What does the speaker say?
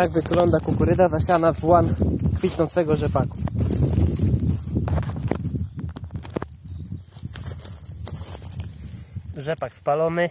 Tak wygląda kukurydza zasiana w łan kwitnącego rzepaku. Rzepak spalony.